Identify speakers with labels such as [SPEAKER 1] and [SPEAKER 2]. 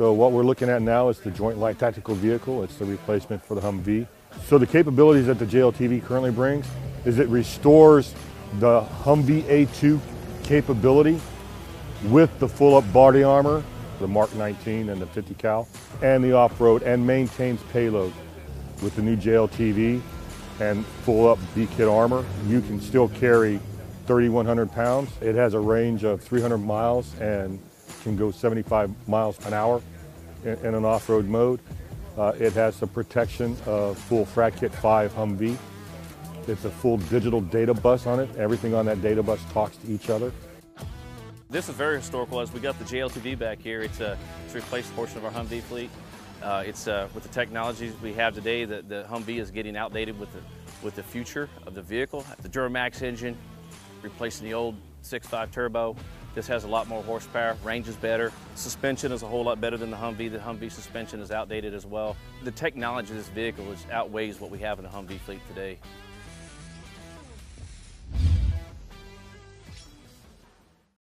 [SPEAKER 1] So what we're looking at now is the Joint Light Tactical Vehicle. It's the replacement for the Humvee. So the capabilities that the JLTV currently brings is it restores the Humvee A2 capability with the full-up body armor, the Mark 19 and the 50 cal, and the off-road, and maintains payload. With the new JLTV and full-up B-kit armor, you can still carry 3,100 pounds. It has a range of 300 miles and can go 75 miles an hour in, in an off-road mode. Uh, it has the protection of full FRAG Kit 5 Humvee. It's a full digital data bus on it. Everything on that data bus talks to each other.
[SPEAKER 2] This is very historical as we got the JLTV back here. It's, a, it's replaced a portion of our Humvee fleet. Uh, it's uh, with the technologies we have today, the, the Humvee is getting outdated with the, with the future of the vehicle. The Duramax engine, replacing the old 6.5 turbo. This has a lot more horsepower, range is better. Suspension is a whole lot better than the Humvee. The Humvee suspension is outdated as well. The technology of this vehicle outweighs what we have in the Humvee fleet today.